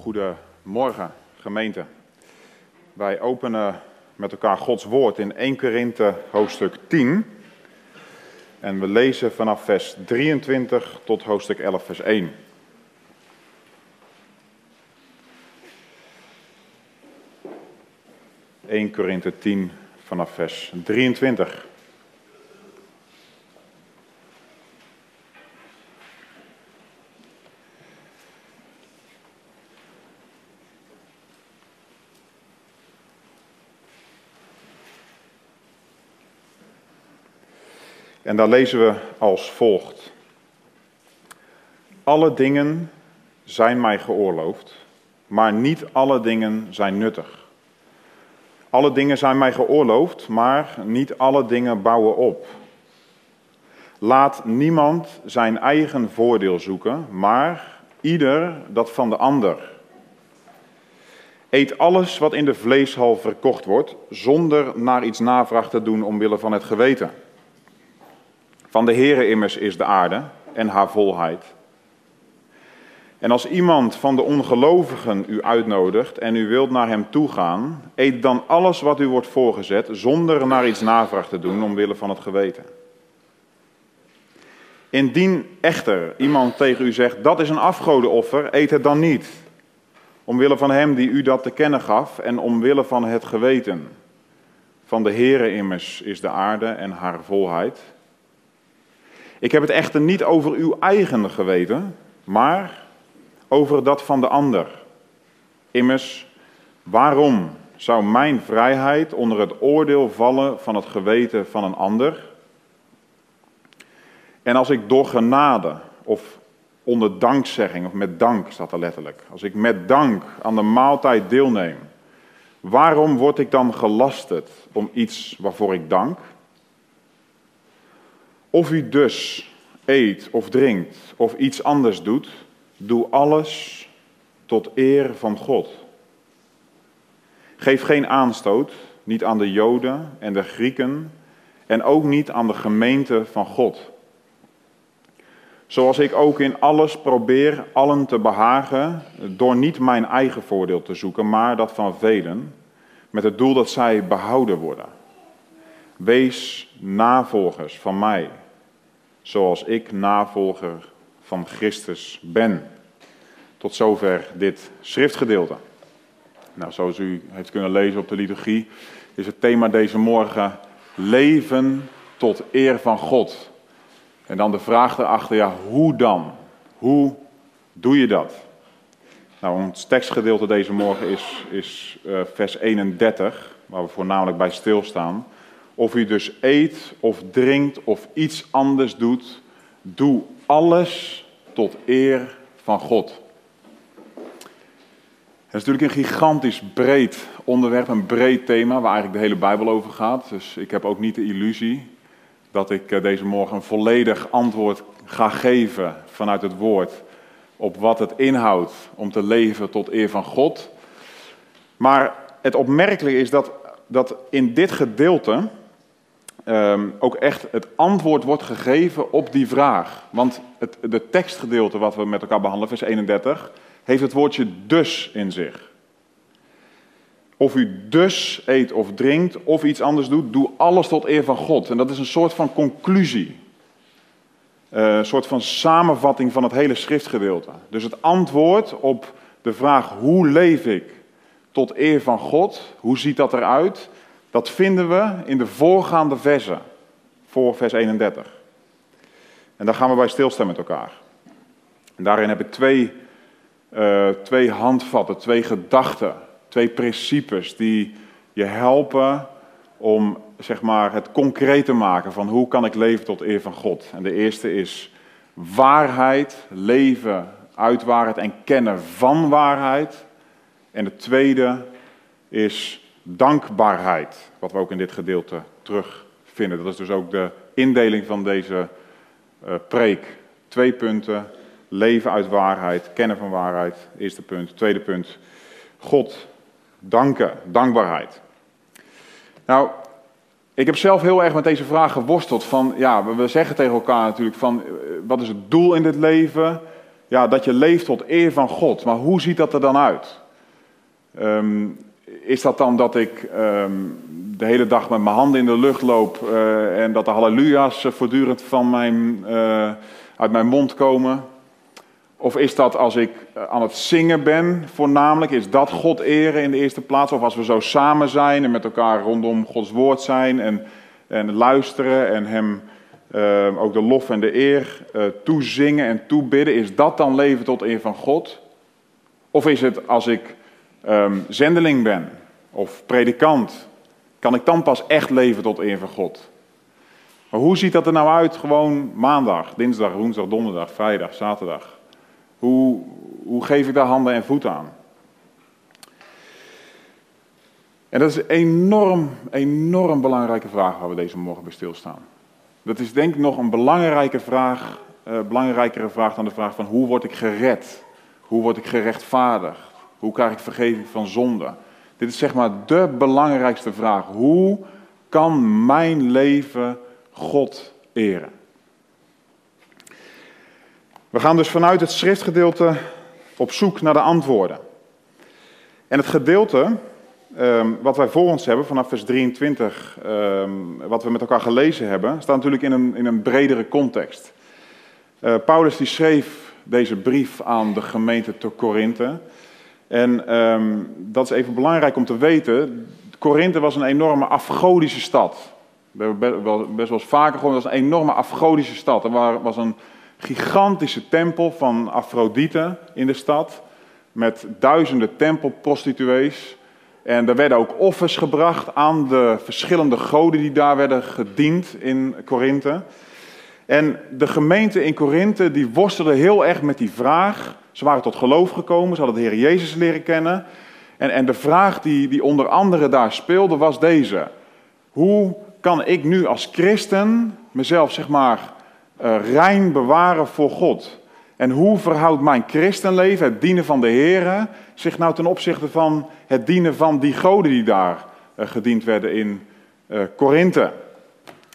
Goedemorgen, gemeente. Wij openen met elkaar Gods woord in 1 Korinthe hoofdstuk 10. En we lezen vanaf vers 23 tot hoofdstuk 11, vers 1. ...1 Korinthe 10 vanaf vers 23. En daar lezen we als volgt. Alle dingen zijn mij geoorloofd, maar niet alle dingen zijn nuttig. Alle dingen zijn mij geoorloofd, maar niet alle dingen bouwen op. Laat niemand zijn eigen voordeel zoeken, maar ieder dat van de ander. Eet alles wat in de vleeshal verkocht wordt, zonder naar iets navraag te doen omwille van het geweten. Van de Heere immers is de aarde en haar volheid. En als iemand van de ongelovigen u uitnodigt en u wilt naar hem toe gaan, eet dan alles wat u wordt voorgezet, zonder naar iets navraag te doen omwille van het geweten. Indien echter iemand tegen u zegt, dat is een afgodenoffer, eet het dan niet. Omwille van hem die u dat te kennen gaf en omwille van het geweten. Van de Heere immers is de aarde en haar volheid. Ik heb het echter niet over uw eigen geweten, maar over dat van de ander. Immers, waarom zou mijn vrijheid onder het oordeel vallen van het geweten van een ander? En als ik door genade of onder dankzegging, of met dank staat er letterlijk, als ik met dank aan de maaltijd deelneem, waarom word ik dan gelasterd om iets waarvoor ik dank? Of u dus eet of drinkt of iets anders doet, doe alles tot eer van God. Geef geen aanstoot, niet aan de Joden en de Grieken en ook niet aan de gemeente van God. Zoals ik ook in alles probeer allen te behagen door niet mijn eigen voordeel te zoeken, maar dat van velen, met het doel dat zij behouden worden. Wees navolgers van mij, zoals ik navolger van Christus ben. Tot zover dit schriftgedeelte. Nou, zoals u heeft kunnen lezen op de liturgie, is het thema deze morgen leven tot eer van God. En dan de vraag erachter, ja, hoe dan? Hoe doe je dat? Nou, ons tekstgedeelte deze morgen is, is uh, vers 31, waar we voornamelijk bij stilstaan. Of u dus eet of drinkt of iets anders doet, doe alles tot eer van God. Het is natuurlijk een gigantisch breed onderwerp, een breed thema waar eigenlijk de hele Bijbel over gaat. Dus ik heb ook niet de illusie dat ik eh, deze morgen een volledig antwoord ga geven vanuit het woord op wat het inhoudt om te leven tot eer van God. Maar het opmerkelijke is dat, dat in dit gedeelte um, ook echt het antwoord wordt gegeven op die vraag. Want het de tekstgedeelte wat we met elkaar behandelen, vers 31, heeft het woordje dus in zich. Of u dus eet of drinkt of iets anders doet, doe alles tot eer van God. En dat is een soort van conclusie. Uh, een soort van samenvatting van het hele schriftgedeelte. Dus het antwoord op de vraag hoe leef ik tot eer van God, hoe ziet dat eruit? Dat vinden we in de voorgaande versen, voor vers 31. En daar gaan we bij stilstaan met elkaar. En daarin heb ik twee, uh, twee handvatten, twee gedachten, twee principes die je helpen om zeg maar, het concreet te maken van hoe kan ik leven tot eer van God. En de eerste is waarheid, leven uit waarheid en kennen van waarheid. En de tweede is dankbaarheid, wat we ook in dit gedeelte terugvinden. Dat is dus ook de indeling van deze uh, preek. Twee punten, leven uit waarheid, kennen van waarheid, eerste punt. Tweede punt, God danken, dankbaarheid. Nou, ik heb zelf heel erg met deze vraag geworsteld van, ja, we zeggen tegen elkaar natuurlijk van, eh, wat is het doel in dit leven? ja, dat je leeft tot eer van God. Maar hoe ziet dat er dan uit? Ehm, is dat dan dat ik ehm, de hele dag met mijn handen in de lucht loop eh, en dat de halleluja's voortdurend van mijn, uh, uit mijn mond komen? Of is dat als ik aan het zingen ben, voornamelijk, is dat God eren in de eerste plaats? Of als we zo samen zijn en met elkaar rondom Gods woord zijn en, en luisteren en Hem ook de lof en de eer toezingen en toebidden, is dat dan leven tot eer van God? Of is het als ik um, zendeling ben of predikant, kan ik dan pas echt leven tot eer van God? Maar hoe ziet dat er nou uit gewoon maandag, dinsdag, woensdag, donderdag, vrijdag, zaterdag? Hoe, hoe geef ik daar handen en voeten aan? En dat is een enorm, enorm belangrijke vraag waar we deze morgen bij stilstaan. Dat is denk ik nog een vraag, uh, belangrijkere vraag dan de vraag van hoe word ik gered? Hoe word ik gerechtvaardigd? Hoe krijg ik vergeving van zonde? Dit is zeg maar de belangrijkste vraag. Hoe kan mijn leven God eren? We gaan dus vanuit het schriftgedeelte op zoek naar de antwoorden. En het gedeelte um, wat wij voor ons hebben, vanaf vers 23, um, ehm, wat we met elkaar gelezen hebben, staat natuurlijk in een, in een bredere context. Uh, Paulus die schreef deze brief aan de gemeente te Korinthe. En um, dat is even belangrijk om te weten. Korinthe was een enorme afgodische stad. We hebben best wel eens vaker gehoord, dat was een enorme afgodische stad. Er was een gigantische tempel van Afrodite in de stad. Met duizenden tempelprostituees. En er werden ook offers gebracht aan de verschillende goden die daar werden gediend in Korinthe. En de gemeente in Korinthe die worstelde heel erg met die vraag. Ze waren tot geloof gekomen, ze hadden de Heer Jezus leren kennen. En, en de vraag die, die onder andere daar speelde was deze. Hoe kan ik nu als christen mezelf zeg maar uh, rein bewaren voor God? En hoe verhoudt mijn christenleven, het dienen van de Heer, zich nou ten opzichte van het dienen van die goden die daar uh, gediend werden in uh, Korinthe?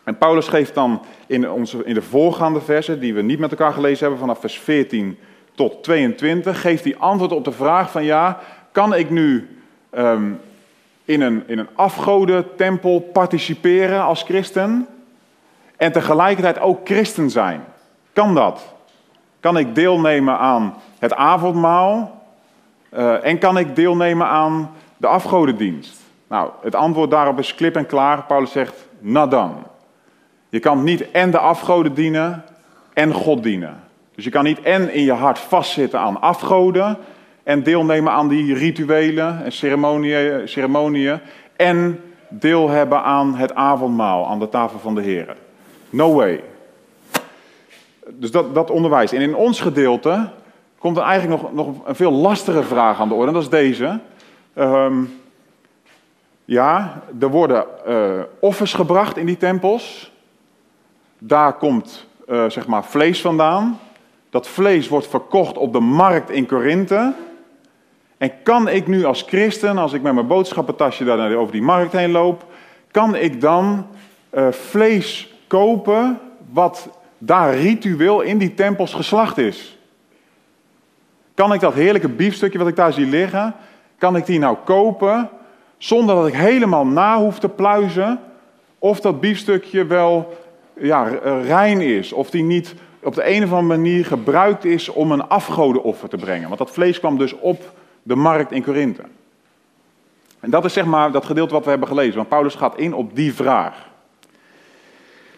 En Paulus geeft dan in, onze, in de voorgaande versen, die we niet met elkaar gelezen hebben, vanaf vers 14 tot 22, geeft hij antwoord op de vraag van ja, kan ik nu um, in een, in een afgodentempel participeren als christen en tegelijkertijd ook christen zijn? Kan dat? Kan ik deelnemen aan het avondmaal? Uh, en kan ik deelnemen aan de afgodendienst? Nou, het antwoord daarop is klip en klaar. Paulus zegt, nadan. Je kan niet en de afgoden dienen en God dienen. Dus je kan niet en in je hart vastzitten aan afgoden en deelnemen aan die rituelen en ceremonieën, ceremonieën en deel hebben aan het avondmaal, aan de tafel van de Heer. No way dus dat, dat onderwijs. En in ons gedeelte komt er eigenlijk nog, nog een veel lastigere vraag aan de orde. En dat is deze. Um, ja, er worden uh, offers gebracht in die tempels. Daar komt uh, zeg maar vlees vandaan. Dat vlees wordt verkocht op de markt in Korinthe. En kan ik nu als christen, als ik met mijn boodschappentasje daar over die markt heen loop, kan ik dan uh, vlees kopen wat daar ritueel in die tempels geslacht is. Kan ik dat heerlijke biefstukje wat ik daar zie liggen, kan ik die nou kopen zonder dat ik helemaal na hoef te pluizen of dat biefstukje wel ja, rein is, of die niet op de een of andere manier gebruikt is om een afgodenoffer te brengen. Want dat vlees kwam dus op de markt in Korinthe. En dat is zeg maar dat gedeelte wat we hebben gelezen, want Paulus gaat in op die vraag.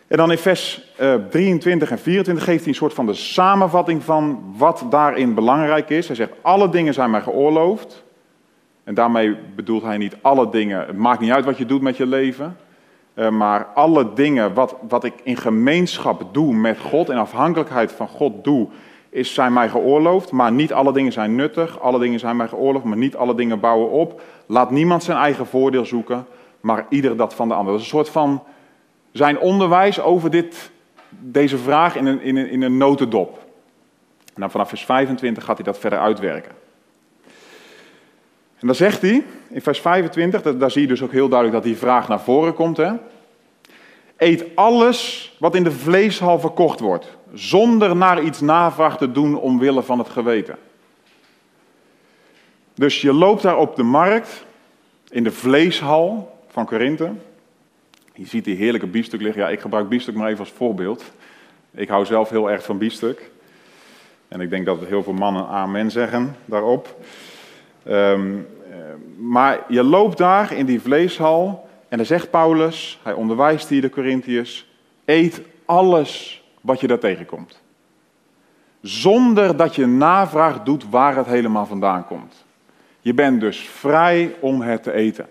En dan in vers uh, eh, 23 en 24 geeft hij een soort van de samenvatting van wat daarin belangrijk is. Hij zegt, alle dingen zijn mij geoorloofd. En daarmee bedoelt hij niet alle dingen, het maakt niet uit wat je doet met je leven. Uh, maar alle dingen wat, wat ik in gemeenschap doe met God, in afhankelijkheid van God doe, is, zijn mij geoorloofd. Maar niet alle dingen zijn nuttig, alle dingen zijn mij geoorloofd, maar niet alle dingen bouwen op. Laat niemand zijn eigen voordeel zoeken, maar ieder dat van de ander. Dat is een soort van zijn onderwijs over dit, deze vraag in een, in, een, in een notendop. En dan vanaf vers 25 gaat hij dat verder uitwerken. En dan zegt hij in vers 25, daar zie je dus ook heel duidelijk dat die vraag naar voren komt. Hè? Eet alles wat in de vleeshal verkocht wordt, zonder naar iets navraag te doen omwille van het geweten. Dus je loopt daar op de markt, in de vleeshal van Korinthe. Je ziet die heerlijke biefstuk liggen. Ja, ik gebruik biefstuk maar even als voorbeeld. Ik hou zelf heel erg van biefstuk. En ik denk dat heel veel mannen amen zeggen daarop. Ehm, eh, maar je loopt daar in die vleeshal en dan zegt Paulus, hij onderwijst hier de Corinthiërs, eet alles wat je daar tegenkomt. Zonder dat je navraag doet waar het helemaal vandaan komt. Je bent dus vrij om het te eten.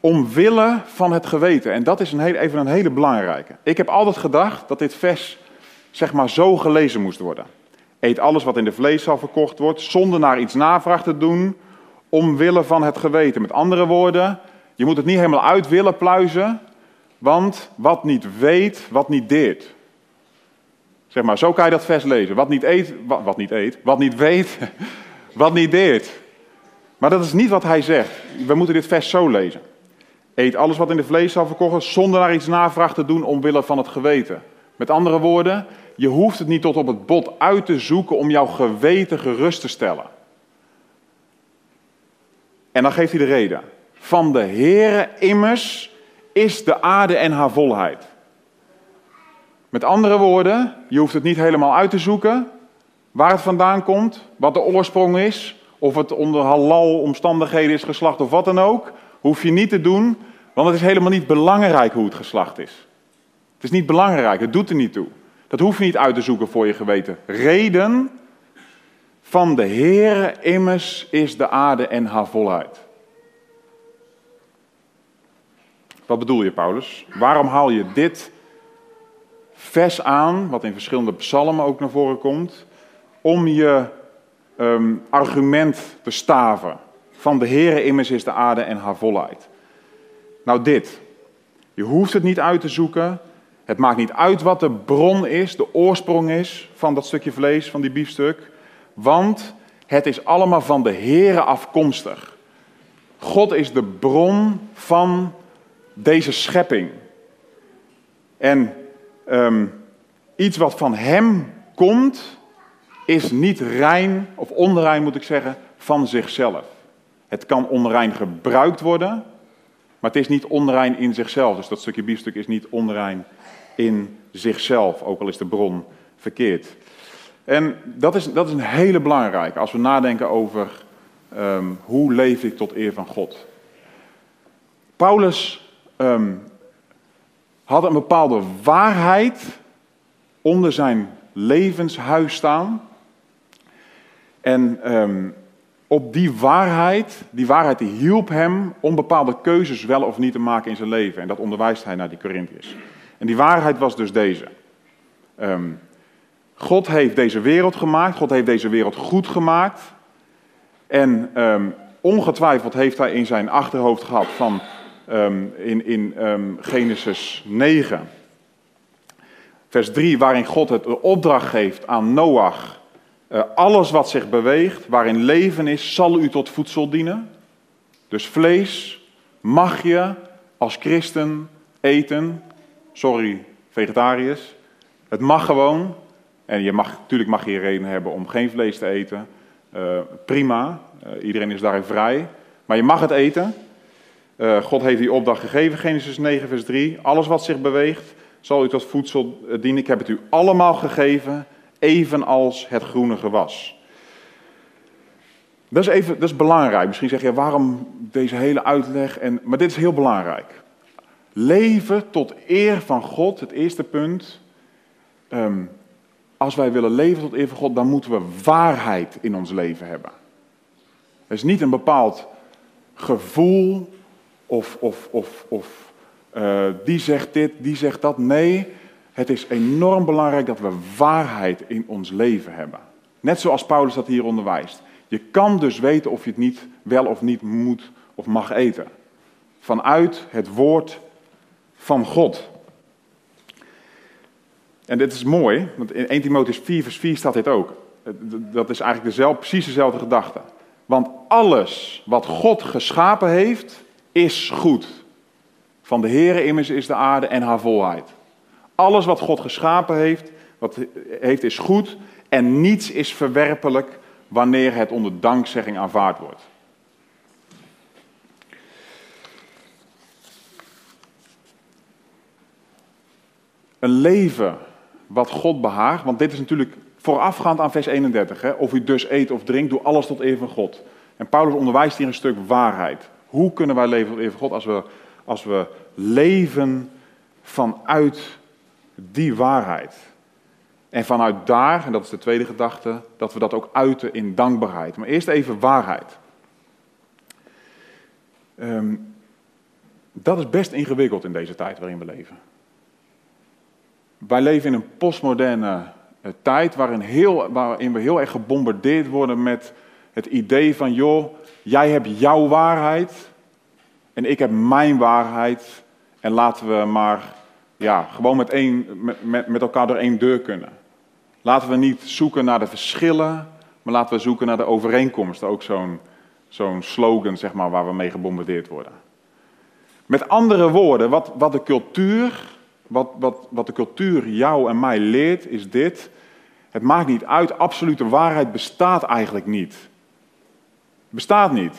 Omwille van het geweten. En dat is een even een hele belangrijke. Ik heb altijd gedacht dat dit vers zeg maar zo gelezen moest worden. Eet alles wat in de vleeshal verkocht wordt, zonder naar iets navraag te doen, omwille van het geweten. Met andere woorden, je moet het niet helemaal uit willen pluizen, want wat niet weet, wat niet deert. Zeg maar, zo kan je dat vers lezen. Wat niet eet, wat, niet eet, wat niet weet, wat niet deert. Maar dat is niet wat hij zegt. We moeten dit vers zo lezen. Eet alles wat in de vlees zal verkocht zonder naar iets navraag te doen omwille van het geweten. Met andere woorden, je hoeft het niet tot op het bot uit te zoeken om jouw geweten gerust te stellen. En dan geeft hij de reden. Van de Heere immers is de aarde en haar volheid. Met andere woorden, je hoeft het niet helemaal uit te zoeken waar het vandaan komt, wat de oorsprong is, of het onder halal omstandigheden is geslacht of wat dan ook. Hoef je niet te doen, want het is helemaal niet belangrijk hoe het geslacht is. Het is niet belangrijk, het doet er niet toe. Dat hoef je niet uit te zoeken voor je geweten. Reden van de Heere immers is de aarde en haar volheid. Wat bedoel je, Paulus? Waarom haal je dit vers aan, wat in verschillende psalmen ook naar voren komt, om je ehm, argument te staven? Van de Heere immers is de aarde en haar volheid. Nou, dit. Je hoeft het niet uit te zoeken. Het maakt niet uit wat de bron is, de oorsprong is van dat stukje vlees, van die biefstuk. Want het is allemaal van de Heere afkomstig. God is de bron van deze schepping. En um, iets wat van Hem komt, is niet rein, of onrein moet ik zeggen, van zichzelf. Het kan onrein gebruikt worden, maar het is niet onrein in zichzelf. Dus dat stukje biefstuk is niet onrein in zichzelf, ook al is de bron verkeerd. En dat is, dat is een hele belangrijke als we nadenken over um, hoe leef ik tot eer van God. Paulus um, had een bepaalde waarheid onder zijn levenshuis staan. En um, op die waarheid, die waarheid die hielp hem om bepaalde keuzes wel of niet te maken in zijn leven. En dat onderwijst hij naar die Corinthiërs. En die waarheid was dus deze. Um, God heeft deze wereld gemaakt, God heeft deze wereld goed gemaakt. En um, ongetwijfeld heeft hij in zijn achterhoofd gehad van um, in, in Genesis 9, vers 3, waarin God het opdracht geeft aan Noach. Uh, alles wat zich beweegt, waarin leven is, zal u tot voedsel dienen. Dus vlees mag je als christen eten sorry vegetariërs, het mag gewoon. En je mag, natuurlijk mag je reden hebben om geen vlees te eten. Uh, prima, uh, iedereen is daarin vrij. Maar je mag het eten. Uh, God heeft die opdracht gegeven, Genesis 9, vers 3. Alles wat zich beweegt, zal u tot voedsel dienen. Ik heb het u allemaal gegeven, evenals het groene gewas. Dat is, even, dat is belangrijk. Misschien zeg je, waarom deze hele uitleg? En, maar dit is heel belangrijk. Leven tot eer van God, het eerste punt. Um, als wij willen leven tot eer van God, dan moeten we waarheid in ons leven hebben. Het is niet een bepaald gevoel of, of, of, of uh, die zegt dit, die zegt dat. Nee, het is enorm belangrijk dat we waarheid in ons leven hebben. Net zoals Paulus dat hier onderwijst. Je kan dus weten of je het niet wel of niet moet of mag eten. Vanuit het woord van God. En dit is mooi, want in 1 Timotheus 4 vers 4 staat dit ook. Dat is eigenlijk dezelfde, precies dezelfde gedachte. Want alles wat God geschapen heeft, is goed. Van de Heere immers is de aarde en haar volheid. Alles wat God geschapen heeft, wat heeft is goed en niets is verwerpelijk wanneer het onder dankzegging aanvaard wordt. Een leven wat God behaagt, want dit is natuurlijk voorafgaand aan vers 31. Hè? Of u dus eet of drinkt, doe alles tot eer van God. En Paulus onderwijst hier een stuk waarheid. Hoe kunnen wij leven tot eer van God als we, als we leven vanuit die waarheid? En vanuit daar, en dat is de tweede gedachte, dat we dat ook uiten in dankbaarheid. Maar eerst even waarheid. Ehm, dat is best ingewikkeld in deze tijd waarin we leven. Wij leven in een postmoderne eh, tijd waarin, heel, waarin we heel erg gebombardeerd worden met het idee van, joh, jij hebt jouw waarheid en ik heb mijn waarheid. En laten we maar ja, gewoon met, met, met elkaar door één deur kunnen. Laten we niet zoeken naar de verschillen, maar laten we zoeken naar de overeenkomsten. Ook zo'n zo'n slogan zeg maar, waar we mee gebombardeerd worden. Met andere woorden, wat, wat, de cultuur, wat, wat, wat de cultuur jou en mij leert, is dit. Het maakt niet uit, absolute waarheid bestaat eigenlijk niet. Bestaat niet.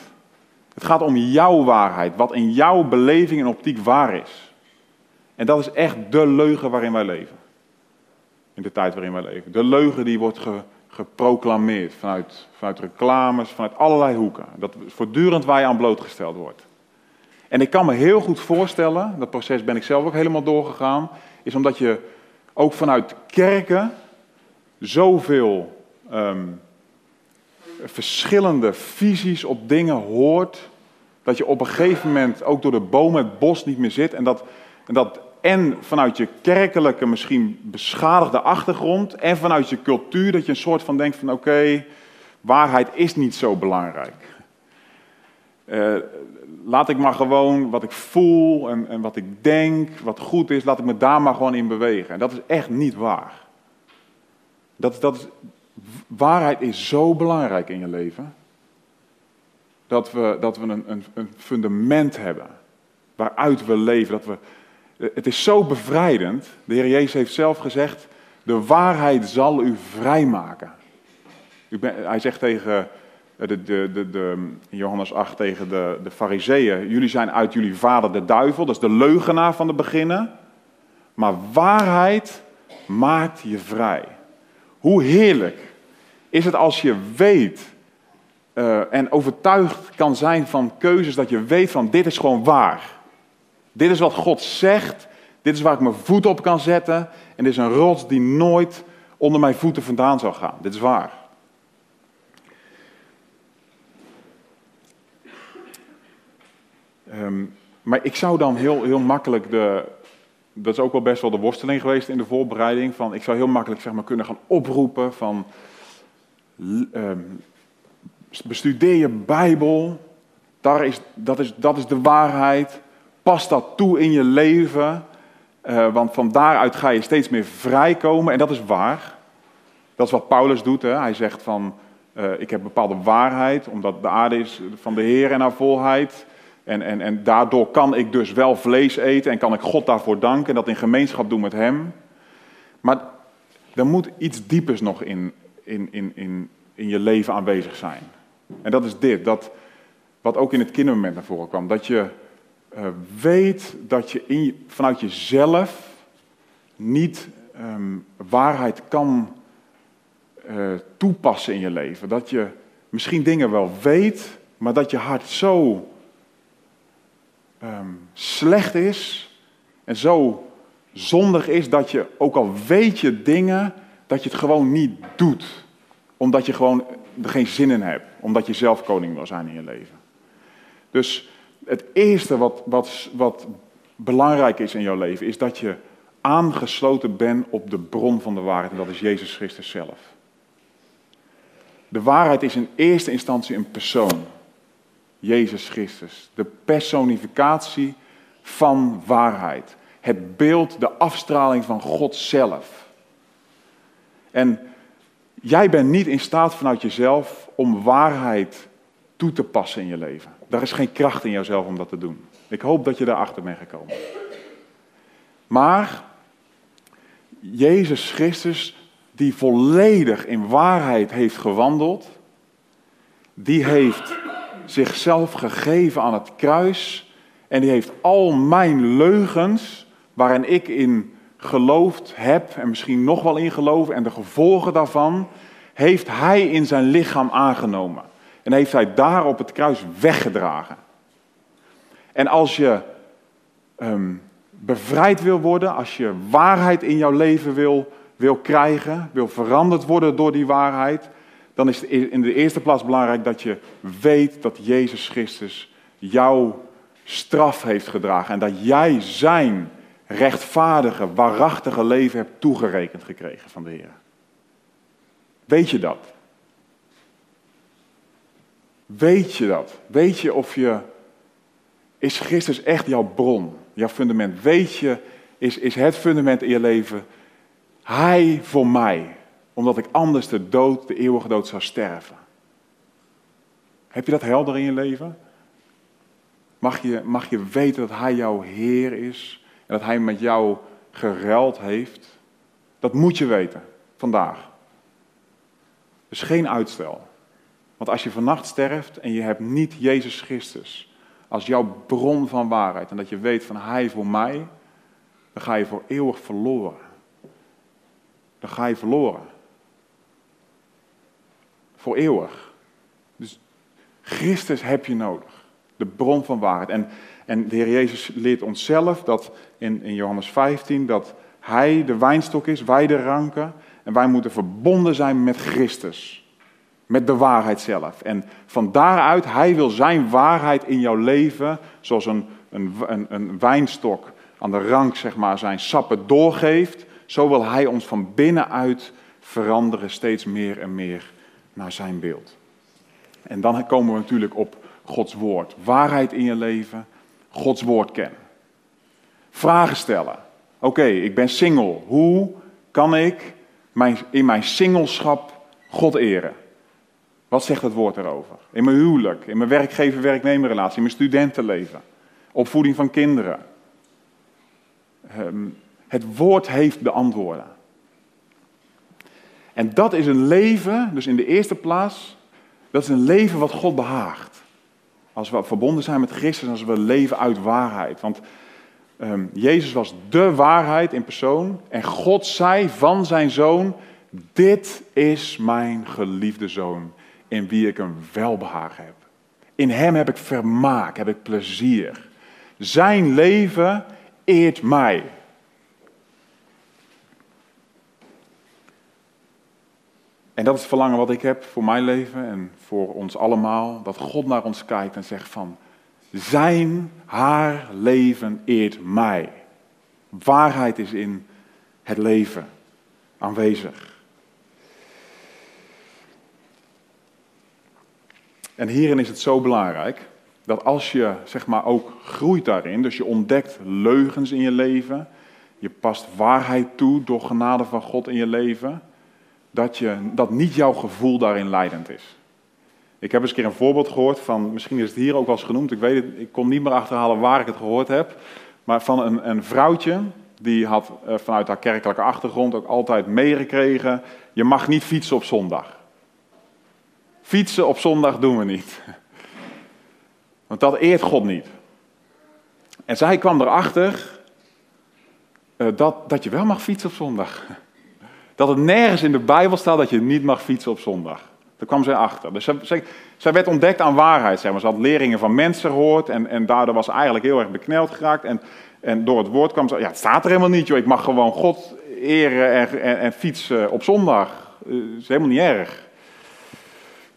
Het gaat om jouw waarheid, wat in jouw beleving en optiek waar is. En dat is echt de leugen waarin wij leven. In de tijd waarin wij leven. De leugen die wordt geproclameerd vanuit, vanuit reclames, vanuit allerlei hoeken. Dat voortdurend waar je aan blootgesteld wordt. En ik kan me heel goed voorstellen, dat proces ben ik zelf ook helemaal doorgegaan, is omdat je ook vanuit kerken zoveel um, verschillende visies op dingen hoort, dat je op een gegeven moment ook door de bomen het bos niet meer zit en dat, en dat en vanuit je kerkelijke, misschien beschadigde achtergrond en vanuit je cultuur, dat je een soort van denkt van oké, waarheid is niet zo belangrijk. Uh, laat ik maar gewoon wat ik voel en, en wat ik denk, wat goed is, laat ik me daar maar gewoon in bewegen. En dat is echt niet waar. Dat, dat waarheid is zo belangrijk in je leven. Dat we, dat we een, een, een fundament hebben waaruit we leven. Dat we, het is zo bevrijdend. De Heer Jezus heeft zelf gezegd: De waarheid zal u vrijmaken. Hij zegt tegen de, de, de, de, Johannes 8 tegen de, de Fariseeën: Jullie zijn uit jullie vader de duivel, dat is de leugenaar van de beginnen. Maar waarheid maakt je vrij. Hoe heerlijk is het als je weet uh, en overtuigd kan zijn van keuzes, dat je weet van dit is gewoon waar. Dit is wat God zegt, dit is waar ik mijn voet op kan zetten en dit is een rots die nooit onder mijn voeten vandaan zal gaan. Dit is waar. Um, maar ik zou dan heel, heel makkelijk de, dat is ook wel best wel de worsteling geweest in de voorbereiding. Van, ik zou heel makkelijk zeg maar, kunnen gaan oproepen van um, bestudeer je Bijbel. Daar is, dat, is, dat is de waarheid. Pas dat toe in je leven. Uh, want van daaruit ga je steeds meer vrijkomen. En dat is waar. Dat is wat Paulus doet. Hè. Hij zegt van, uh, ik heb bepaalde waarheid, omdat de aarde is van de Heer en haar volheid. En, en, en daardoor kan ik dus wel vlees eten en kan ik God daarvoor danken en dat in gemeenschap doen met Hem. Maar er moet iets diepers nog in, in, in, in, in je leven aanwezig zijn. En dat is dit, dat, wat ook in het kindermoment naar voren kwam. Dat je uh, weet dat je in, vanuit jezelf niet um, waarheid kan uh, toepassen in je leven. Dat je misschien dingen wel weet, maar dat je hart zo um, slecht is en zo zondig is dat je, ook al weet je dingen, dat je het gewoon niet doet. Omdat je gewoon er geen zin in hebt. Omdat je zelf koning wil zijn in je leven. Dus het eerste wat, wat, wat belangrijk is in jouw leven, is dat je aangesloten bent op de bron van de waarheid. En dat is Jezus Christus zelf. De waarheid is in eerste instantie een persoon. Jezus Christus. De personificatie van waarheid. Het beeld, de afstraling van God zelf. En jij bent niet in staat vanuit jezelf om waarheid toe te passen in je leven. Daar is geen kracht in jouzelf om dat te doen. Ik hoop dat je daarachter bent gekomen. Maar Jezus Christus, die volledig in waarheid heeft gewandeld, die heeft zichzelf gegeven aan het kruis en die heeft al mijn leugens, waarin ik in geloofd heb en misschien nog wel in geloof en de gevolgen daarvan, heeft hij in zijn lichaam aangenomen. En heeft hij daar op het kruis weggedragen. En als je ehm, bevrijd wil worden, als je waarheid in jouw leven wil, wil krijgen, wil veranderd worden door die waarheid, dan is het in de eerste plaats belangrijk dat je weet dat Jezus Christus jouw straf heeft gedragen en dat jij zijn rechtvaardige, waarachtige leven hebt toegerekend gekregen van de Heer. Weet je dat? Weet je dat? Weet je of je. Is Christus echt jouw bron, jouw fundament? Weet je, is, is het fundament in je leven. Hij voor mij, omdat ik anders de dood, de eeuwige dood zou sterven. Heb je dat helder in je leven? Mag je, mag je weten dat Hij jouw Heer is en dat Hij met jou geruild heeft? Dat moet je weten, vandaag. Dus geen uitstel. Want als je vannacht sterft en je hebt niet Jezus Christus als jouw bron van waarheid en dat je weet van Hij voor mij, dan ga je voor eeuwig verloren. Dan ga je verloren. Voor eeuwig. Dus Christus heb je nodig. De bron van waarheid. En, en de Heer Jezus leert ons zelf dat in, in Johannes 15 dat Hij de wijnstok is, wij de ranken. En wij moeten verbonden zijn met Christus. Met de waarheid zelf. En van daaruit, Hij wil zijn waarheid in jouw leven, zoals een, een, een, een wijnstok aan de rank, zeg maar, zijn sappen doorgeeft. Zo wil Hij ons van binnenuit veranderen, steeds meer en meer naar zijn beeld. En dan komen we natuurlijk op Gods woord. Waarheid in je leven, Gods woord kennen. Vragen stellen. Oké, ik ben single. Hoe kan ik mijn, in mijn singelschap God eren? Wat zegt het woord erover? In mijn huwelijk, in mijn werkgever-werknemerrelatie, in mijn studentenleven, opvoeding van kinderen. Ehm, het woord heeft de antwoorden. En dat is een leven, dus in de eerste plaats, dat is een leven wat God behaagt. Als we verbonden zijn met Christus, als we leven uit waarheid. Want Ehm, Jezus was de waarheid in persoon. En God zei van zijn zoon: Dit is mijn geliefde zoon, in wie ik een welbehagen heb. In hem heb ik vermaak, heb ik plezier. Zijn leven eert mij. En dat is het verlangen wat ik heb voor mijn leven en voor ons allemaal. Dat God naar ons kijkt en zegt van, zijn, haar leven eert mij. Waarheid is in het leven aanwezig. En hierin is het zo belangrijk dat als je zeg maar ook groeit daarin, dus je ontdekt leugens in je leven, je past waarheid toe door genade van God in je leven, dat, je, dat niet jouw gevoel daarin leidend is. Ik heb eens een keer een voorbeeld gehoord van, misschien is het hier ook wel eens genoemd, ik weet het, ik kon niet meer achterhalen waar ik het gehoord heb, maar van een, een vrouwtje, die had eh, vanuit haar kerkelijke achtergrond ook altijd meegekregen, je mag niet fietsen op zondag. Fietsen op zondag doen we niet. Want dat eert God niet. En zij kwam erachter uh, dat, dat je wel mag fietsen op zondag. Dat het nergens in de Bijbel staat dat je niet mag fietsen op zondag. Daar kwam zij achter. Dus zij, werd ontdekt aan waarheid. Zeg maar. Ze had leringen van mensen gehoord en, en daardoor was ze eigenlijk heel erg bekneld geraakt. En, en door het woord kwam ze, ja het staat er helemaal niet joh, ik mag gewoon God eren en, en, en fietsen op zondag. Dat eh, is helemaal niet erg.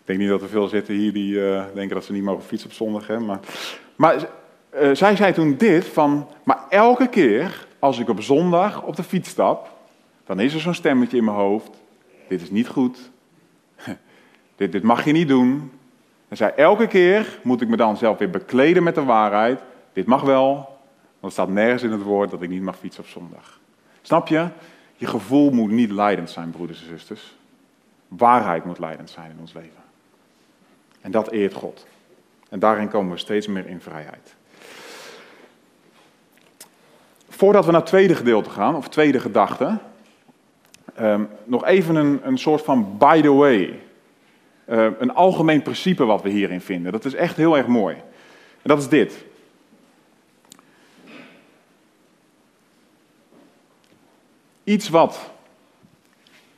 Ik denk niet dat er veel zitten hier die uh, denken dat ze niet mogen fietsen op zondag. Hè? Maar, maar uh, zij zei toen dit van, maar elke keer als ik op zondag op de fiets stap, dan is er zo'n stemmetje in mijn hoofd. Dit is niet goed. Dit, dit mag je niet doen. En zei, elke keer moet ik me dan zelf weer bekleden met de waarheid. Dit mag wel, want er staat nergens in het woord dat ik niet mag fietsen op zondag. Snap je? Je gevoel moet niet leidend zijn, broeders en zusters. Waarheid moet leidend zijn in ons leven. En dat eert God. En daarin komen we steeds meer in vrijheid. Voordat we naar het tweede gedeelte gaan, of tweede gedachte, um, nog even een, een soort van by the way. Uh, een algemeen principe wat we hierin vinden. Dat is echt heel erg mooi. En dat is dit. Iets wat.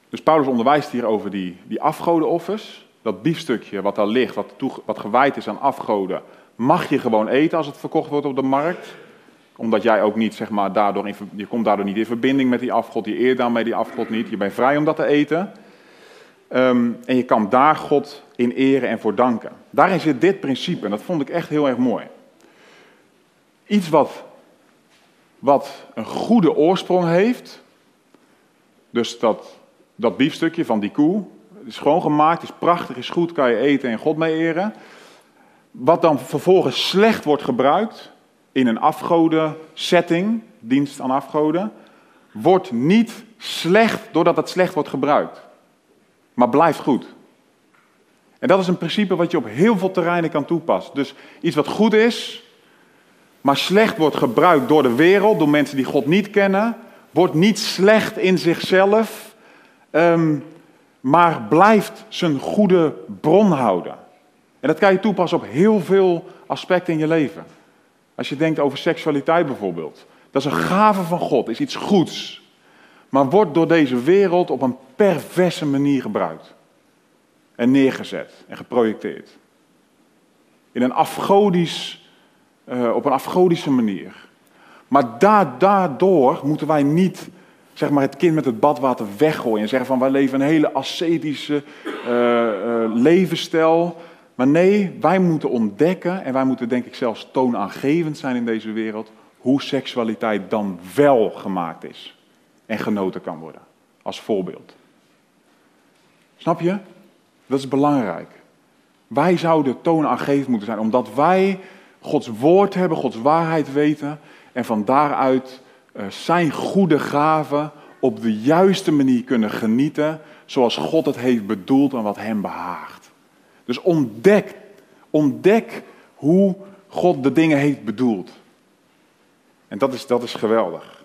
Dus Paulus onderwijst hier over die, die afgodenoffers. Dat biefstukje wat daar ligt, wat, wat gewijd is aan afgoden, mag je gewoon eten als het verkocht wordt op de markt omdat jij ook niet, zeg maar, daardoor je komt daardoor niet in verbinding met die afgod, je eert daarmee die afgod niet. Je bent vrij om dat te eten. Ehm, en je kan daar God in eren en voor danken. Daarin zit dit principe en dat vond ik echt heel erg mooi. Iets wat, wat een goede oorsprong heeft. Dus dat, dat biefstukje van die koe is schoongemaakt, is prachtig, is goed, kan je eten en God mee eren. Wat dan vervolgens slecht wordt gebruikt, in een afgoden setting, dienst aan afgoden, wordt niet slecht doordat het slecht wordt gebruikt, maar blijft goed. En dat is een principe wat je op heel veel terreinen kan toepassen. Dus iets wat goed is, maar slecht wordt gebruikt door de wereld, door mensen die God niet kennen, wordt niet slecht in zichzelf, ehm, maar blijft zijn goede bron houden. En dat kan je toepassen op heel veel aspecten in je leven. Als je denkt over seksualiteit bijvoorbeeld. Dat is een gave van God, is iets goeds. Maar wordt door deze wereld op een perverse manier gebruikt. En neergezet en geprojecteerd. In een afgodisch, uh, op een afgodische manier. Maar daardoor moeten wij niet zeg maar, het kind met het badwater weggooien. En zeggen van wij leven een hele ascetische uh, uh, levensstijl. Maar nee, wij moeten ontdekken, en wij moeten denk ik zelfs toonaangevend zijn in deze wereld, hoe seksualiteit dan wel gemaakt is en genoten kan worden. Als voorbeeld. Snap je? Dat is belangrijk. Wij zouden toonaangevend moeten zijn, omdat wij Gods woord hebben, Gods waarheid weten en van daaruit uh, zijn goede gaven op de juiste manier kunnen genieten, zoals God het heeft bedoeld en wat hem behaagt. Dus ontdek, ontdek hoe God de dingen heeft bedoeld. En dat is, dat is geweldig.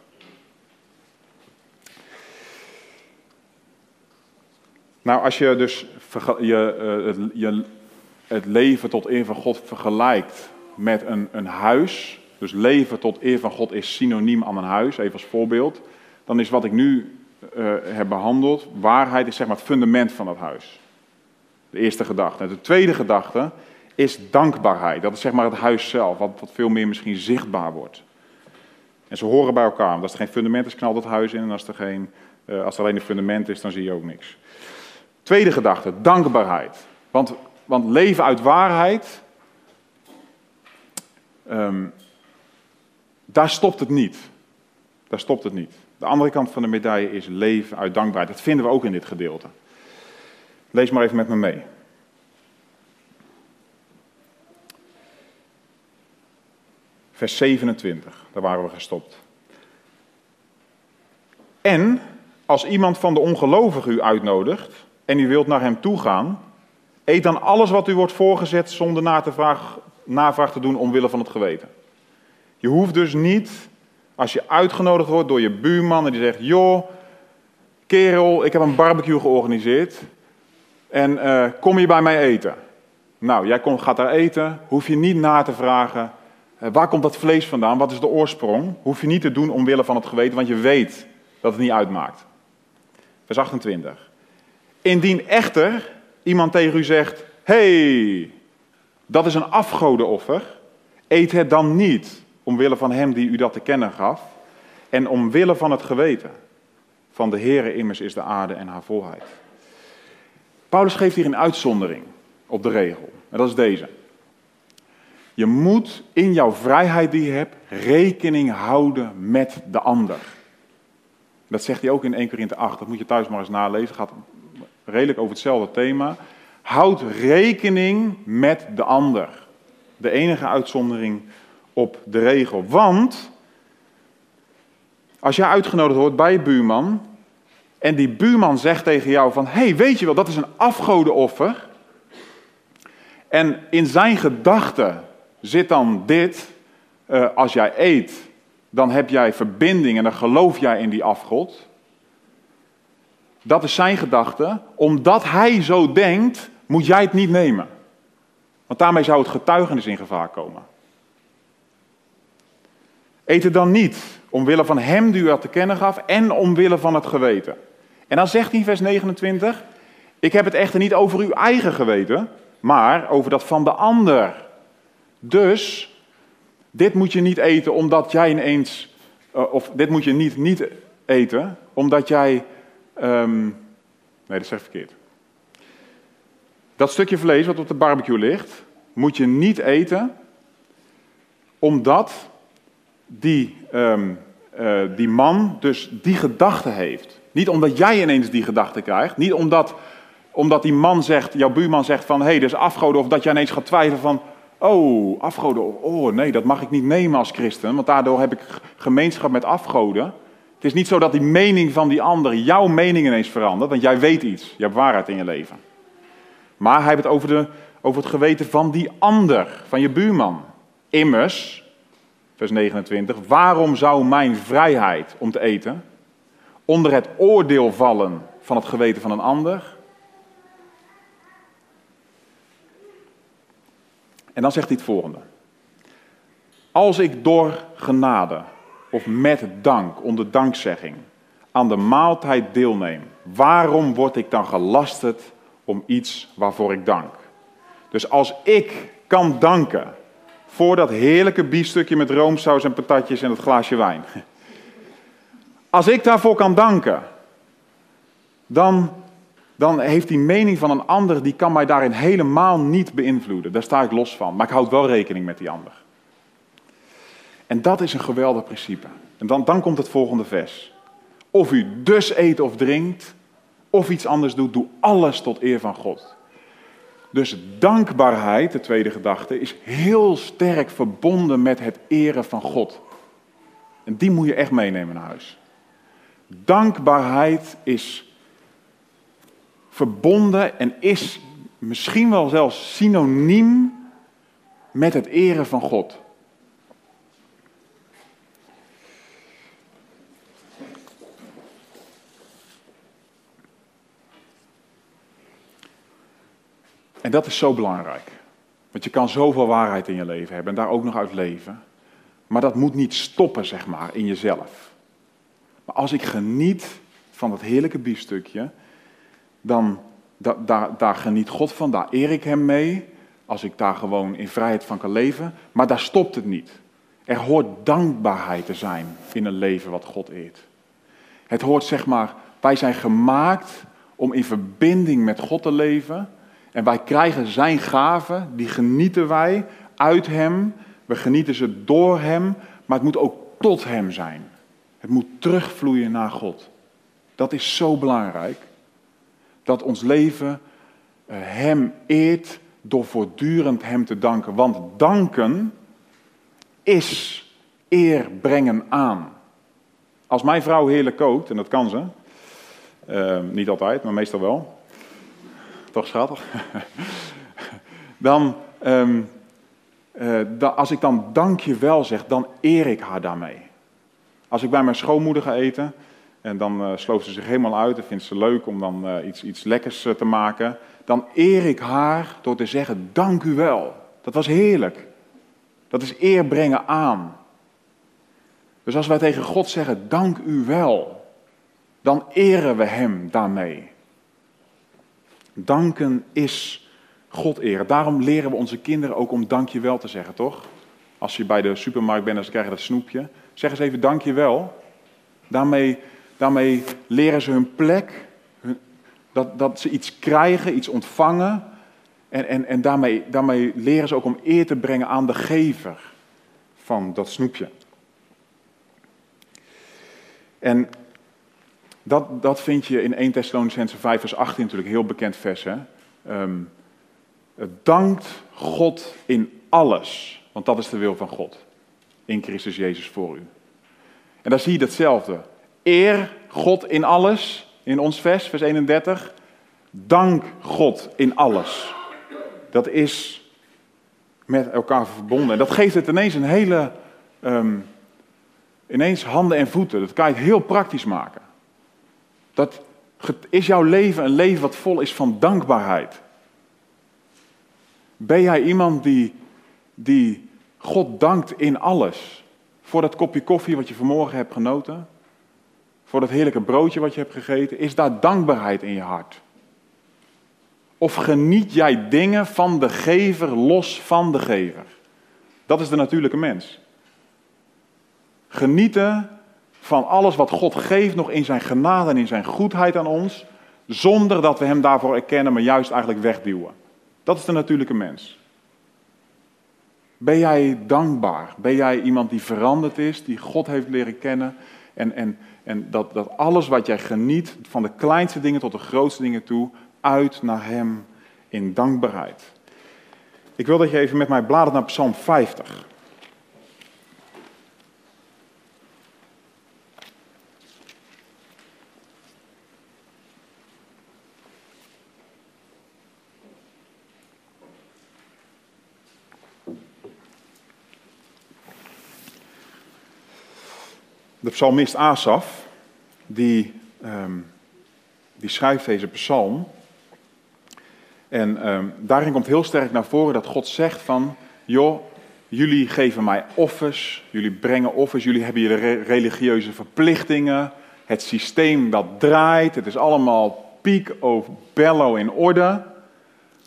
Nou, als je dus je, eh, het, je, het leven tot eer van God vergelijkt met een, een huis, dus leven tot eer van God is synoniem aan een huis, even als voorbeeld, dan is wat ik nu uh, heb behandeld, waarheid is zeg maar het fundament van dat huis. De eerste gedachte. De tweede gedachte is dankbaarheid. Dat is zeg maar het huis zelf, wat, wat veel meer misschien zichtbaar wordt. En ze horen bij elkaar. als er geen fundament is, knalt het huis in. En als er, geen, uh, als alleen een fundament is, dan zie je ook niks. Tweede gedachte, dankbaarheid. Want, want leven uit waarheid, um, daar stopt het niet. Daar stopt het niet. De andere kant van de medaille is leven uit dankbaarheid. Dat vinden we ook in dit gedeelte. Lees maar even met me mee. Vers 27, daar waren we gestopt. En als iemand van de ongelovigen u uitnodigt en u wilt naar hem toe gaan, eet dan alles wat u wordt voorgezet zonder na te vraag, navraag te doen omwille van het geweten. Je hoeft dus niet, als je uitgenodigd wordt door je buurman en die zegt, joh, kerel, ik heb een barbecue georganiseerd. En uh, kom je bij mij eten? Nou, jij gaat daar eten, hoef je niet na te vragen, uh, waar komt dat vlees vandaan, wat is de oorsprong? Hoef je niet te doen omwille van het geweten, want je weet dat het niet uitmaakt. Vers 28. Indien echter iemand tegen u zegt, hey, dat is een afgodenoffer, eet het dan niet omwille van hem die u dat te kennen gaf, en omwille van het geweten. Van de Heere immers is de aarde en haar volheid. Paulus geeft hier een uitzondering op de regel. En dat is deze. Je moet in jouw vrijheid die je hebt rekening houden met de ander. Dat zegt hij ook in 1 Korinthe 8. Dat moet je thuis maar eens nalezen. Gaat redelijk over hetzelfde thema. Houd rekening met de ander. De enige uitzondering op de regel. Want als jij uitgenodigd wordt bij je buurman en die buurman zegt tegen jou van, hey, weet je wel, dat is een afgodenoffer. En in zijn gedachten zit dan dit, eh, als jij eet, dan heb jij verbinding en dan geloof jij in die afgod. Dat is zijn gedachte. Omdat hij zo denkt, moet jij het niet nemen. Want daarmee zou het getuigenis in gevaar komen. Eet het dan niet, omwille van hem die u dat te kennen gaf en omwille van het geweten. En dan zegt hij in vers 29, ik heb het echter niet over uw eigen geweten, maar over dat van de ander. Dus, dit moet je niet eten omdat jij ineens, uh, of dit moet je niet niet eten, omdat jij, um, nee dat is echt verkeerd. Dat stukje vlees wat op de barbecue ligt, moet je niet eten, omdat die, um, uh, die man dus die gedachte heeft. Niet omdat jij ineens die gedachte krijgt, niet omdat, omdat die man zegt, jouw buurman zegt van, hé, hey, is afgoden, of dat jij ineens gaat twijfelen van, oh, afgoden, oh nee, dat mag ik niet nemen als christen, want daardoor heb ik gemeenschap met afgoden. Het is niet zo dat die mening van die ander jouw mening ineens verandert, want jij weet iets, je hebt waarheid in je leven. Maar hij heeft het over, de, over het geweten van die ander, van je buurman. Immers, vers 29, waarom zou mijn vrijheid om te eten onder het oordeel vallen van het geweten van een ander? En dan zegt hij het volgende. Als ik door genade of met dank, onder dankzegging, aan de maaltijd deelneem, waarom word ik dan gelasterd om iets waarvoor ik dank? Dus als ik kan danken voor dat heerlijke biefstukje met roomsaus en patatjes en het glaasje wijn. Als ik daarvoor kan danken, dan, dan heeft die mening van een ander, die kan mij daarin helemaal niet beïnvloeden. Daar sta ik los van, maar ik houd wel rekening met die ander. En dat is een geweldig principe. En dan, dan komt het volgende vers. Of u dus eet of drinkt, of iets anders doet, doe alles tot eer van God. Dus dankbaarheid, de tweede gedachte, is heel sterk verbonden met het eren van God. En die moet je echt meenemen naar huis. Dankbaarheid is verbonden en is misschien wel zelfs synoniem met het eren van God. En dat is zo belangrijk. Want je kan zoveel waarheid in je leven hebben en daar ook nog uit leven. Maar dat moet niet stoppen, zeg maar, in jezelf. Maar als ik geniet van dat heerlijke biefstukje, dan da, daar geniet God van, daar eer ik Hem mee. Als ik daar gewoon in vrijheid van kan leven. Maar daar stopt het niet. Er hoort dankbaarheid te zijn in een leven wat God eert. Het hoort, zeg maar, wij zijn gemaakt om in verbinding met God te leven. En wij krijgen zijn gaven, die genieten wij uit hem. We genieten ze door hem, maar het moet ook tot hem zijn. Het moet terugvloeien naar God. Dat is zo belangrijk. Dat ons leven eh, hem eert door voortdurend hem te danken. Want danken is eer brengen aan. Als mijn vrouw heerlijk kookt, en dat kan ze, uh, niet altijd, maar meestal wel, toch schattig? dan, um, uh, als ik dan dank je wel zeg, dan eer ik haar daarmee. Als ik bij mijn schoonmoeder ga eten en dan uh, slooft ze zich helemaal uit en vindt ze leuk om dan uh, iets, iets lekkers te maken, dan eer ik haar door te zeggen, dank u wel. Dat was heerlijk. Dat is eer brengen aan. Dus als wij tegen God zeggen, dank u wel, dan eren we Hem daarmee. Danken is God eren. Daarom leren we onze kinderen ook om dankjewel te zeggen, toch? Als je bij de supermarkt bent en ze krijgen dat snoepje, zeg eens even dankjewel. Daarmee, daarmee leren ze hun plek, dat, dat ze iets krijgen, iets ontvangen. En, en, en daarmee, daarmee leren ze ook om eer te brengen aan de gever van dat snoepje. En dat, dat vind je in 1 Thessalonicense 5 vers 18 natuurlijk, heel bekend vers. Hè? Um, dankt God in alles, want dat is de wil van God. In Christus Jezus voor u. En daar zie je hetzelfde. Eer God in alles, in ons vers, vers 31. Dank God in alles. dat is met elkaar verbonden. En dat geeft het ineens een hele, ehm, ineens handen en voeten. Dat kan je heel praktisch maken. Dat is jouw leven een leven wat vol is van dankbaarheid. Ben jij iemand die, die God dankt in alles? Voor dat kopje koffie wat je vanmorgen hebt genoten? Voor dat heerlijke broodje wat je hebt gegeten? Is daar dankbaarheid in je hart? Of geniet jij dingen van de gever los van de gever? Dat is de natuurlijke mens. Genieten van alles wat God geeft nog in zijn genade en in zijn goedheid aan ons, zonder dat we hem daarvoor erkennen, maar juist eigenlijk wegduwen. Dat is de natuurlijke mens. Ben jij dankbaar? Ben jij iemand die veranderd is, die God heeft leren kennen? En, en, en dat, dat alles wat jij geniet, van de kleinste dingen tot de grootste dingen toe, uit naar Hem in dankbaarheid. Ik wil dat je even met mij bladert naar Psalm 50. De psalmist Asaf, die, um, die schrijft deze psalm. En um, daarin komt heel sterk naar voren dat God zegt van, joh, jullie geven mij offers, jullie brengen offers, jullie hebben hier religieuze verplichtingen, het systeem dat draait, het is allemaal piek of bello in orde.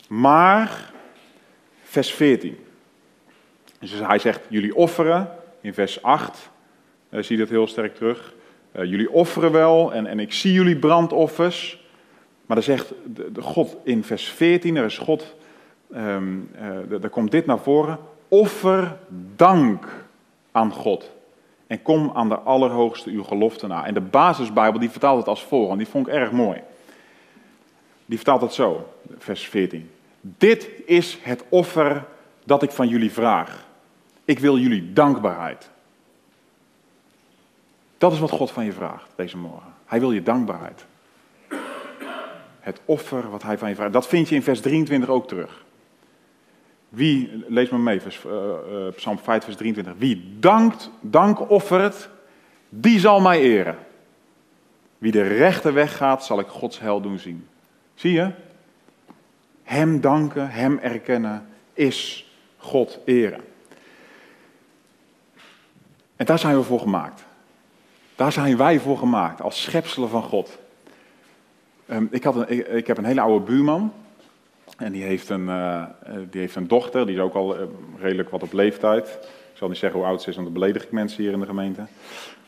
Maar, vers 14. Dus hij zegt, jullie offeren, in vers 8, uh, zie je dat heel sterk terug. Uh, jullie offeren wel en, en ik zie jullie brandoffers. Maar dan zegt de, God in vers 14, er is God, um, uh, daar komt dit naar voren. Offer dank aan God. En kom aan de Allerhoogste uw gelofte na. En de basisbijbel die vertaalt het als volgt, en die vond ik erg mooi. Die vertaalt het zo, vers 14. Dit is het offer dat ik van jullie vraag. Ik wil jullie dankbaarheid. Dat is wat God van je vraagt deze morgen. Hij wil je dankbaarheid. Het offer wat hij van je vraagt. Dat vind je in vers 23 ook terug. Wie, lees maar mee, vers, uh, uh, Psalm 5, vers 23. Wie dankt, dank offert, die zal mij eren. Wie de rechte weg gaat, zal ik Gods hel doen zien. Zie je? Hem danken, hem erkennen, is God eren. En daar zijn we voor gemaakt. Daar zijn wij voor gemaakt, als schepselen van God. Um, ik, had een, ik, heb een hele oude buurman. En die heeft een, uh, die heeft een dochter, die is ook al uh, redelijk wat op leeftijd. Ik zal niet zeggen hoe oud ze is, want dan beledig ik mensen hier in de gemeente.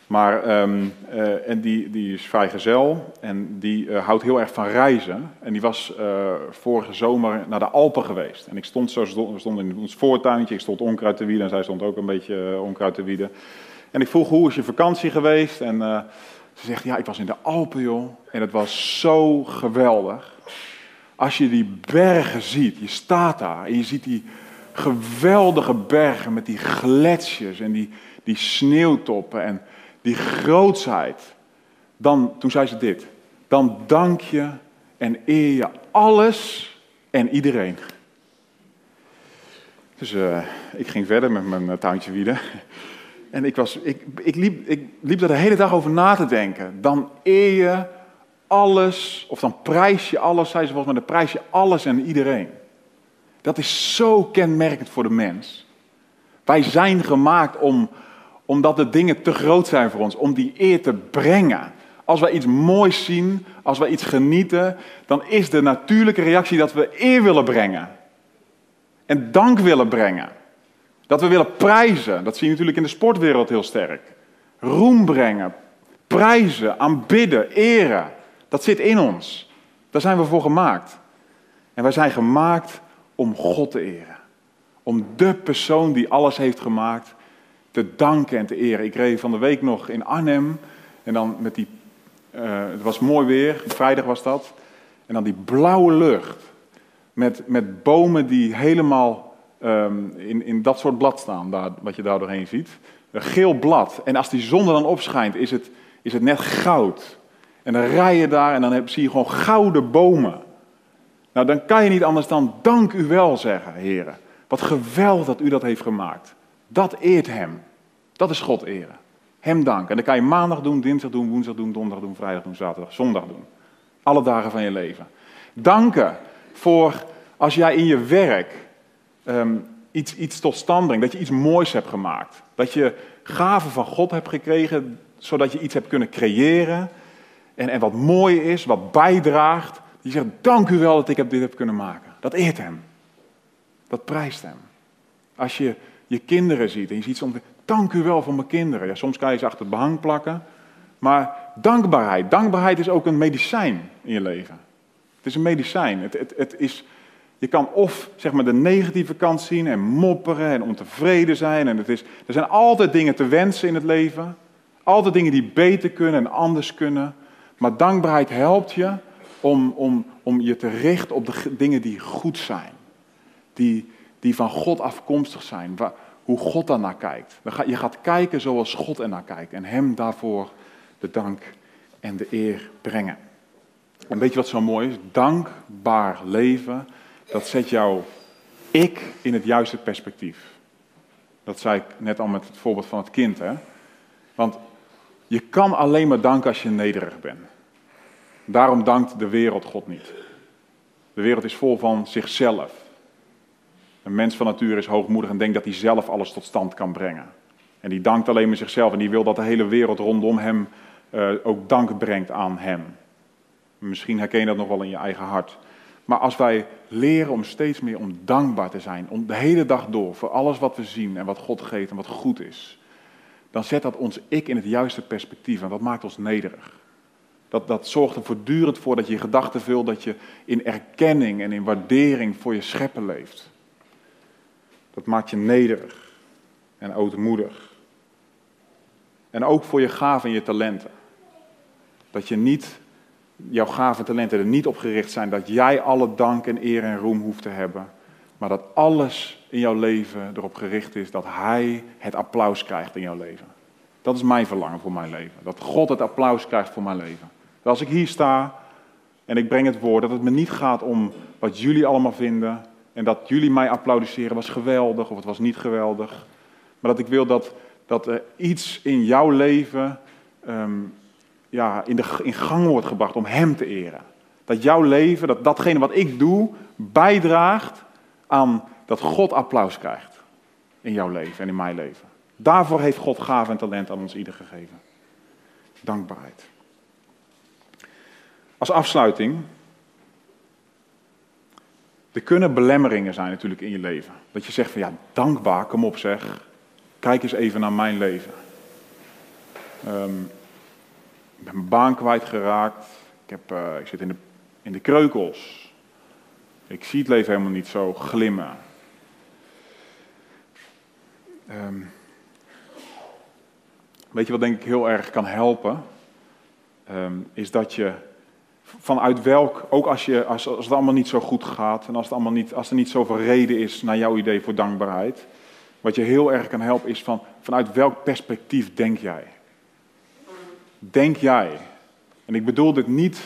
Maar uh, en die, die is vrijgezel en die houdt heel erg van reizen. En die was vorige zomer naar de Alpen geweest. En ik stond zo, we stonden in ons voortuintje, ik stond onkruid te wieden en zij stond ook een beetje onkruid te wieden. En ik vroeg, hoe is je vakantie geweest? En uh, ze zegt, ja, ik was in de Alpen, joh. En het was zo geweldig. Als je die bergen ziet, je staat daar en je ziet die geweldige bergen met die gletsjers en die, die sneeuwtoppen en die grootsheid. Dan, toen zei ze dit, dan dank je en eer je alles en iedereen. Dus uh, ik ging verder met mijn tuintje wieden. En ik, was, ik, ik, liep, ik liep de hele dag over na te denken. Dan eer je alles, of dan prijs je alles, zei ze volgens mij, dan prijs je alles en iedereen. Dat is zo kenmerkend voor de mens. Wij zijn gemaakt om, omdat de dingen te groot zijn voor ons, om die eer te brengen. Als wij iets moois zien, als wij iets genieten, dan is de natuurlijke reactie dat we eer willen brengen. En dank willen brengen. Dat we willen prijzen, dat zie je natuurlijk in de sportwereld heel sterk. Roem brengen, prijzen, aanbidden, eren. Dat zit in ons. Daar zijn we voor gemaakt. En wij zijn gemaakt om God te eren. Om de persoon die alles heeft gemaakt te danken en te eren. Ik reed van de week nog in Arnhem en dan met die, uh, het was mooi weer, vrijdag was dat. En dan die blauwe lucht met, met bomen die helemaal um, in, in dat soort blad staan, wat je daar doorheen ziet. Een geel blad. En als die zon er dan opschijnt, is het, is het net goud. En dan rij je daar en dan heb, zie je gewoon gouden bomen. Nou, dan kan je niet anders dan dank u wel zeggen, heren. Wat geweldig dat u dat heeft gemaakt. Dat eert hem. Dat is God eren. Hem danken. En dan kan je maandag doen, dinsdag doen, woensdag doen, donderdag doen, vrijdag doen, zaterdag, zondag doen. Alle dagen van je leven. Danken voor als jij in je werk ehm, iets, iets tot stand brengt, dat je iets moois hebt gemaakt. Dat je gaven van God hebt gekregen, zodat je iets hebt kunnen creëren. En, en wat mooi is, wat bijdraagt. Je zegt, dank u wel dat ik dit heb kunnen maken. Dat eert hem. Dat prijst hem. Als je je kinderen ziet en je ziet soms, dank u wel voor mijn kinderen. Ja, soms kan je ze achter het behang plakken. Maar dankbaarheid, dankbaarheid is ook een medicijn in je leven. Het is een medicijn. Het, het, het is, je kan of zeg maar, de negatieve kant zien en mopperen en ontevreden zijn. En het is, er zijn altijd dingen te wensen in het leven. Altijd dingen die beter kunnen en anders kunnen. Maar dankbaarheid helpt je om, om, om je te richten op de dingen die goed zijn. Die, die van God afkomstig zijn. Waar, hoe God daarnaar kijkt. Je gaat kijken zoals God ernaar kijkt. En hem daarvoor de dank en de eer brengen. En weet je wat zo mooi is? Dankbaar leven, dat zet jouw ik in het juiste perspectief. Dat zei ik net al met het voorbeeld van het kind. Hè? Want je kan alleen maar danken als je nederig bent. Daarom dankt de wereld God niet. De wereld is vol van zichzelf. Een mens van nature is hoogmoedig en denkt dat hij zelf alles tot stand kan brengen. En die dankt alleen maar zichzelf en die wil dat de hele wereld rondom hem uh, ook dank brengt aan hem. Misschien herken je dat nog wel in je eigen hart. Maar als wij leren om steeds meer om dankbaar te zijn, om de hele dag door, voor alles wat we zien en wat God geeft en wat goed is, dan zet dat ons ik in het juiste perspectief en dat maakt ons nederig. Dat, dat zorgt er voortdurend voor dat je je gedachten vult, dat je in erkenning en in waardering voor je scheppen leeft. Dat maakt je nederig en ootmoedig. En ook voor je gaven en je talenten. Dat je niet, jouw gaven en talenten er niet op gericht zijn dat jij alle dank en eer en roem hoeft te hebben. Maar dat alles in jouw leven erop gericht is dat Hij het applaus krijgt in jouw leven. Dat is mijn verlangen voor mijn leven. Dat God het applaus krijgt voor mijn leven. Dat als ik hier sta en ik breng het woord, dat het me niet gaat om wat jullie allemaal vinden. En dat jullie mij applaudisseren was geweldig of het was niet geweldig. Maar dat ik wil dat, dat er iets in jouw leven ehm, ja, in, de, in gang wordt gebracht om Hem te eren. Dat jouw leven, dat datgene wat ik doe, bijdraagt aan dat God applaus krijgt. In jouw leven en in mijn leven. Daarvoor heeft God gave en talent aan ons ieder gegeven. Dankbaarheid. Als afsluiting. Er kunnen belemmeringen zijn natuurlijk in je leven. Dat je zegt van ja, dankbaar, kom op zeg. Kijk eens even naar mijn leven. Um, ik ben mijn baan kwijtgeraakt. Ik, heb, uh, ik zit in de, in de kreukels. Ik zie het leven helemaal niet zo glimmen. Um, weet je wat denk ik heel erg kan helpen? Um, is dat je vanuit welk, ook als, je, als, als het allemaal niet zo goed gaat en als, het allemaal niet, als er niet zoveel reden is naar jouw idee voor dankbaarheid, wat je heel erg kan helpen is van vanuit welk perspectief denk jij? Denk jij? En ik bedoel dit niet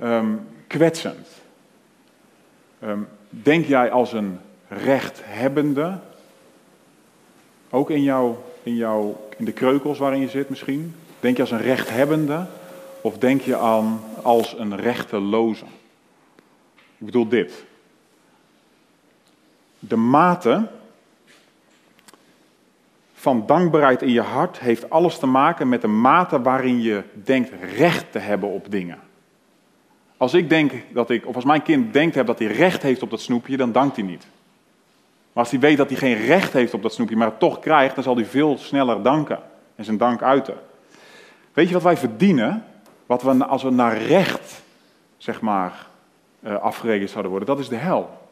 um, kwetsend. Um, denk jij als een rechthebbende, ook in, jou, in, jou, in de kreukels waarin je zit misschien? Denk je als een rechthebbende of denk je aan als een rechteloze? Ik bedoel dit. De mate van dankbaarheid in je hart heeft alles te maken met de mate waarin je denkt recht te hebben op dingen. Als ik denk dat ik, of als mijn kind denkt dat hij recht heeft op dat snoepje, dan dankt hij niet. Maar als hij weet dat hij geen recht heeft op dat snoepje, maar het toch krijgt, dan zal hij veel sneller danken en zijn dank uiten. Weet je wat wij verdienen? Wat we, als we naar recht, zeg maar, uh, afgerekend zouden worden, dat is de hel.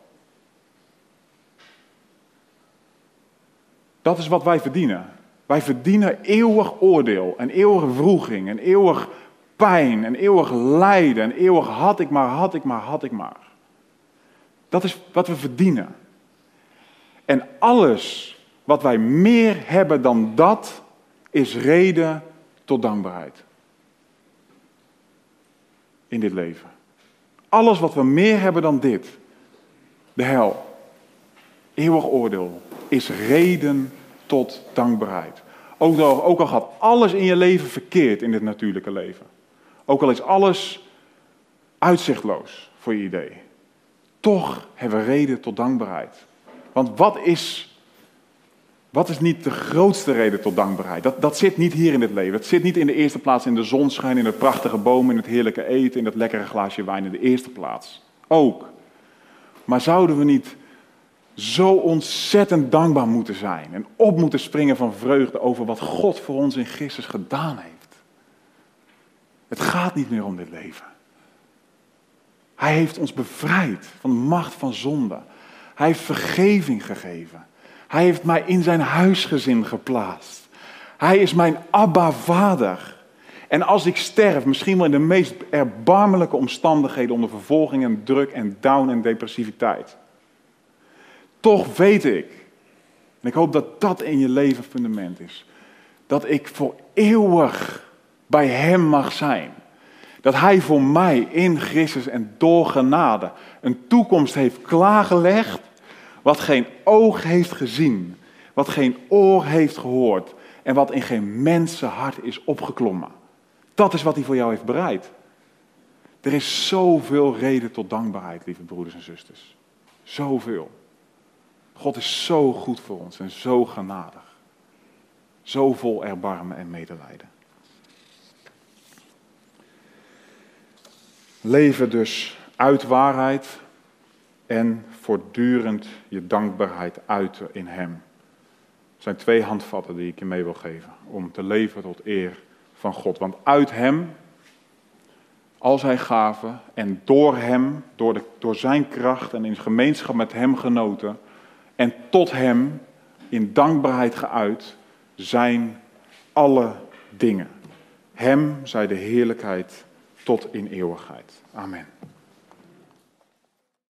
Dat is wat wij verdienen. Wij verdienen eeuwig oordeel, en eeuwige vroeging, en eeuwig pijn, en eeuwig lijden, en eeuwig had ik maar, had ik maar, had ik maar. Dat is wat we verdienen. En alles wat wij meer hebben dan dat, is reden tot dankbaarheid. In dit leven. Alles wat we meer hebben dan dit, de hel, eeuwig oordeel, is reden tot dankbaarheid. Ook al, ook al gaat alles in je leven verkeerd in dit natuurlijke leven. Ook al is alles uitzichtloos voor je idee. Toch hebben we reden tot dankbaarheid. Want wat is, wat is niet de grootste reden tot dankbaarheid? Dat, dat zit niet hier in dit leven. Het zit niet in de eerste plaats in de zonschijn, in de prachtige bomen, in het heerlijke eten, in het lekkere glaasje wijn in de eerste plaats. Ook. Maar zouden we niet zo ontzettend dankbaar moeten zijn en op moeten springen van vreugde over wat God voor ons in Christus gedaan heeft? Het gaat niet meer om dit leven. Hij heeft ons bevrijd van de macht van zonde. Hij heeft vergeving gegeven. Hij heeft mij in zijn huisgezin geplaatst. Hij is mijn Abba-vader. En als ik sterf, misschien wel in de meest erbarmelijke omstandigheden, onder vervolging en druk en down en depressiviteit, toch weet ik, en ik hoop dat dat in je leven fundament is, dat ik voor eeuwig bij Hem mag zijn. Dat Hij voor mij in Christus en door genade een toekomst heeft klaargelegd wat geen oog heeft gezien, wat geen oor heeft gehoord en wat in geen mensenhart is opgeklommen. Dat is wat hij voor jou heeft bereid. Er is zoveel reden tot dankbaarheid, lieve broeders en zusters. Zoveel. God is zo goed voor ons en zo genadig. Zo vol erbarmen en medelijden. Leven dus uit waarheid en voortdurend je dankbaarheid uiten in Hem. Er zijn twee handvatten die ik je mee wil geven om te leven tot eer van God. Want uit Hem, al zijn gaven en door Hem, door, de, door Zijn kracht en in gemeenschap met Hem genoten en tot Hem in dankbaarheid geuit, zijn alle dingen. Hem zij de heerlijkheid tot in eeuwigheid. Amen.